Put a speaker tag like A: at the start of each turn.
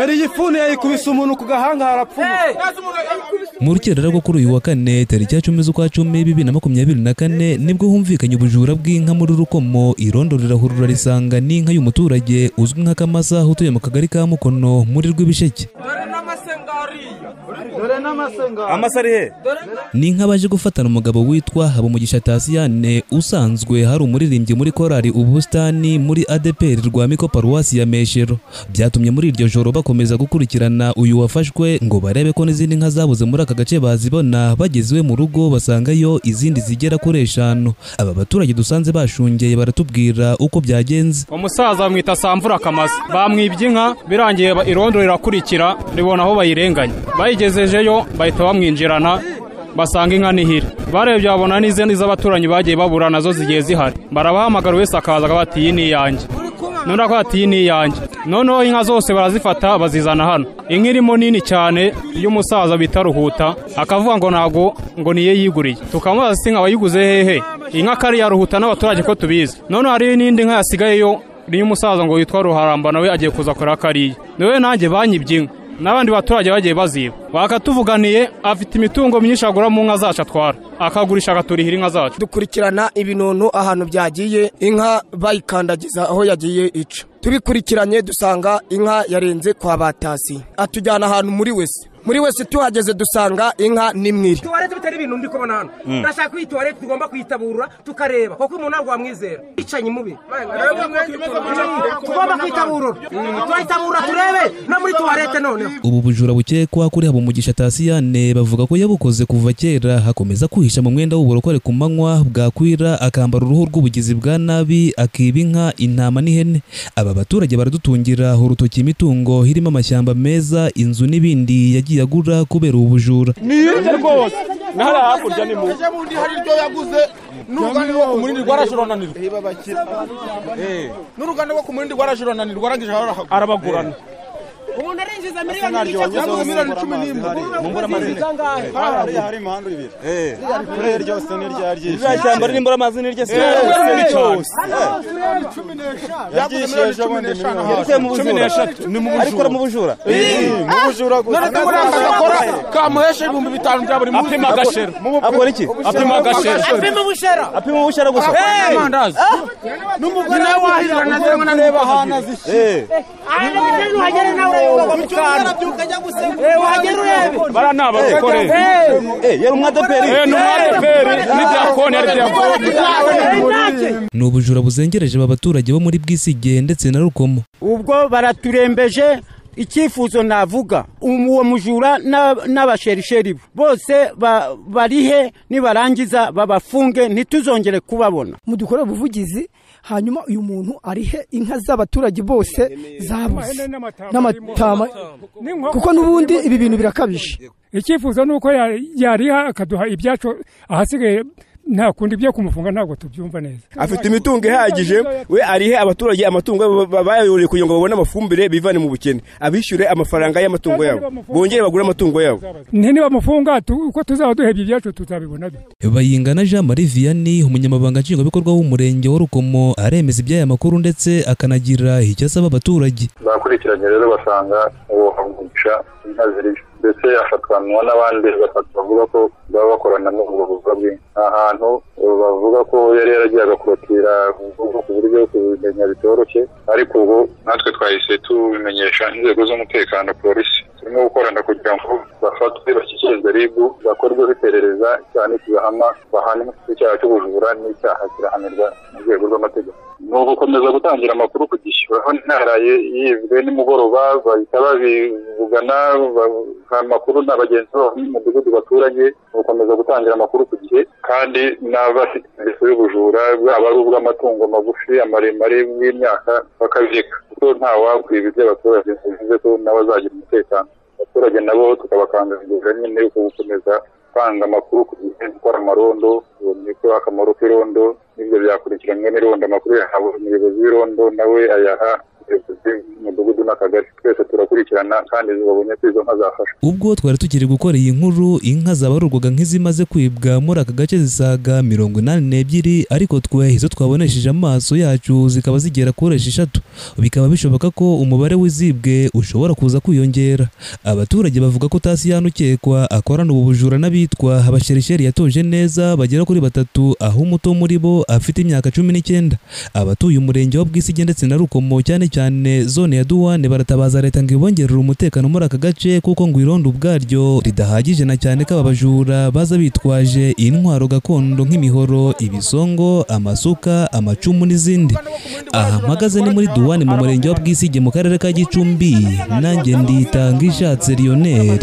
A: dore iyi funi yayikubise umuntu ku gahanga harapfuye.
B: Mu rukerera rwo kuri uyu wa kane tariki ya cumi z'ukwa cumi bibiri na makumyabiri na kane ni bwo humvikanye ubujura bw'inka muri rukomo irondo rirahurura risanga n'inka y'umuturage uzwi nka kamasa utuye mu kagari ka mukono muri rw'ibisheke.
A: Amasa ari he?
B: Ni inka baje gufatana umugabo witwa habumugisha tasiyane usanzwe hari umuririmbyi muri korali ubusitani muri adeperi rwa miko paruwasi ya meshero. Byatumye muri iryo joro bakomeza gukurikirana uyu wafashwe ngo barebe ko n'izindi nka zabuze muri aka gace bazibona bageze iwe mu rugo basangayo izindi zigera kuri eshanu. Aba baturage dusanze bashungeye baratubwira uko byagenze.
C: Umusaza bamwita samvura akamaze bamwibye inka birangiye irondo rirakurikira ribona aho bayirenganya. Bayigejejeyo bahita bamwinjirana basanga inka nihira. Barebye babona n'izindi z'abaturanyi bagiye babura na zo zigiye zihari. Barabahamagara wese akaza akavuga ati iyi ni iyanjye none akavuga ati iyi ni iyanjye noneho inka zose barazifata bazizana hano. Inka irimo nini cyane y'umusaza bita ruhuta akavuga ngo ntabwo ngo niye yiguriye. Tukamubaza se inka wayiguze hehe? Inka kariya ruhuta n'abaturage ko tubizi. Noneho hari n'indi nka yasigayeyo niyo umusaza ngo witwa ruharamba nawe agiye kuza kureba kariya. Niwe nanjye banyibye inka. N'abandi baturage bagiye baziba. Bakatuvuganiye afite imitungo myinshi agura mu nka zacu atwara. Akagurisha akaturihira inka zacu.
D: Dukurikirana ibinono ahantu byagiye inka bayikandagiza aho yagiye ica. Tubikurikiranye dusanga inka yarenze kwa batasi. Atujyana ahantu muri wese. Muri wese tuhageze dusanga inka n'imwiri.
E: Tuwarete bitari ibintu ndi kubona hano. Ndashaka ko iyi tuwarete tugomba kuyitabura tukareba. Kuko umuntu ntabwo wamwizera? Icanye mubi. Tugomba kuyitaburura turayitabura turebe. No muri tuwarete noneho.
B: Ubu bujura bukekwa kuri habumugisha tasiyane bavuga ko yabukoze kuva kera. Hakomeza kwihisha mu mwenda w'uburokore ku manywa bwakwira akambara uruhu rw'ubugizi bwa nabi akiba inka intama n'ihene. Aba baturage baradutungira. Urutoki imitungo irimo amashyamba meza inzu n'ibindi yagiye agura kubera ubu bujura.
A: Ni irye rwose. N'ahari hakurya ni mu
F: bundi hari iryo yaguze. N'uruganda rwo ku munini rwarajurananirwa. N'uruganda rwo ku munini rwarajurananirwa arangije
A: arabagurana
E: umuntu arinjiza miliyoni
F: miliyoni cumi n'imwe
A: amazina
F: hariya hari imihanda ibiri turere ryose ni rya
A: iriya shyamba ririmo amazi ni rye se
F: yaguze miliyoni cumi n'eshanu
A: yarikuye mu bujura
F: ni mu
A: arikora mu bujura
F: mu bujura gusa kamuhesha ibihumbi bitanu bya buri munsi
C: apima agashera
A: akora iki
C: apima agashera
E: apima ubushera
A: apima ubushera gusa
C: amandazi
F: n'umugore nawe wahirira na zimwe na reba ahantu azishyira
A: Eh,
E: mu kantu wagera urebe
C: bara ni abagore
A: eh, yari umwadeperi
C: Eh, ni umwadeperi n'ibyakoni ari byakoni
B: ni ubujura buzengereje aba baturage bo muri bwisige ndetse na rukomo.
G: Ubwo baraturembeje icyifuzo navuga uwo mujura na- n'abasherisheri bose ba- barihe nibarangiza babafunge ntituzongere kubabona.
H: Mudukore ubuvugizi hanyuma uyu muntu arihe inka z'abaturage bose zabuze? N'amatama kuko n'ubundi ibi bintu birakabije.
I: Icyifuzo ni uko ya- yariha akaduha ibyacu ahasigaye nta kundi byo kumufunga ntabwo tubyumva neza.
J: Afite imitungo ihagije we arihe abaturage amatungo yabo ba- bayororeye kugira ngo babone amafumbire bivane mu bukene. Abishyure amafaranga y'amatungo yabo. Bongere bagure amatungo yabo.
I: Ntibamufunga uko tuzaba duhebye ibyacu tuzabibona
B: bayingana jean marie vianney umunyamabanga nshingwabikorwa w'umurenge wa rukomo aremeza iby'aya makuru ndetse akanagira icyo asaba abaturage.
K: Bakurikiranye rero basanga uwo hamugisha inka ziriyo ndetse afatwanwa n'abandi batatu bavuga ko baba bakorana n'ubwo buvuga bw'inka ni ahantu bavuga ko yari yaragiye agakurotira ubwoko ku buryo kubimenya bitoroshye ariko ubu natwe twahise tubimenyesha inzego z'umutekano polisi. Turimo gukorana kugira ngo bafatwe bashyikirizwe ribu bakorweho iperereza cyane kibahama bahanwe icyaha cy'ubujura n'icyaha kirahanirwa mu rwego rw'amategeko. Ni ugukomeza gutangira amakuru ku gihe urabona intaraye yibwe nimugoroba bahita babivugana ba- amakuru na bagenzi babo mu mudugudu baturanye ni ugukomeza gutangira amakuru ku gihe kandi n'abafite ingeso y'ubujura bwaba ari ubw'amatungo magufi amaremare bw'imyaka bakabireka kuko nta wakwiba iby'abaturage bivuze ko nabo azagira umutekano. Abaturage nabo tukabakangurira nyine uko gukomeza gutanga amakuru ku gukora amarondo ko akamaro k'irondo n'ibyo byakurikiranywe n'irondo. Amakuru yahawe umuyobozi w'irondo nawe ayaha ubuyobozi umudugudu n'akagari twese turakurikirana kandi babonye ko izo nka zafashwe.
B: Ubwo twari tukiri gukora iyi nkuru inka zabarurwaga nk'izimaze kwibwa muri aka gace zisaga mirongo inani n'ebyiri ariko twe izo twabonesheje amaso yacu zikaba zigera kuri esheshatu. Bikaba bishoboka ko umubare w'izibwe ushobora kuza kwiyongera. Abaturage bavuga ko tasiyani ukekwa akorana ubu bujura n'abitwa abasherisheri yatoje neza bagera kuri batatu aho umuto muri bo afite imyaka cumi n'icyenda abatuye umurenge wa bwisige ndetse na rukomo cyane cyane zone ya duwane baratabaza leta ngo ibongerere umutekano muri aka gace kuko ngo irondo ubwaryo ridahagije na cyane ko aba bajura baza bitwaje intwaro gakondo nk'imihoro ibisongo amasuka amacumu n'izindi. Aha mpagaze ni muri duwane mu murenge wa bwisige mu karere ka gicumbi. Nanjye nditanga ishatse lionel.